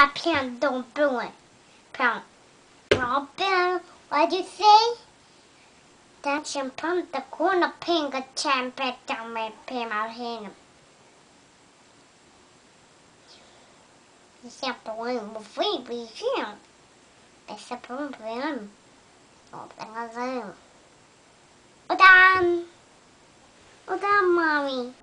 大骗动笨稳，胖老笨。What'd you say? That's and pump the corner pink a champion down my pin out here. Except the one with free be here. Except for him. Open a zoom. Well done. Well done, mommy.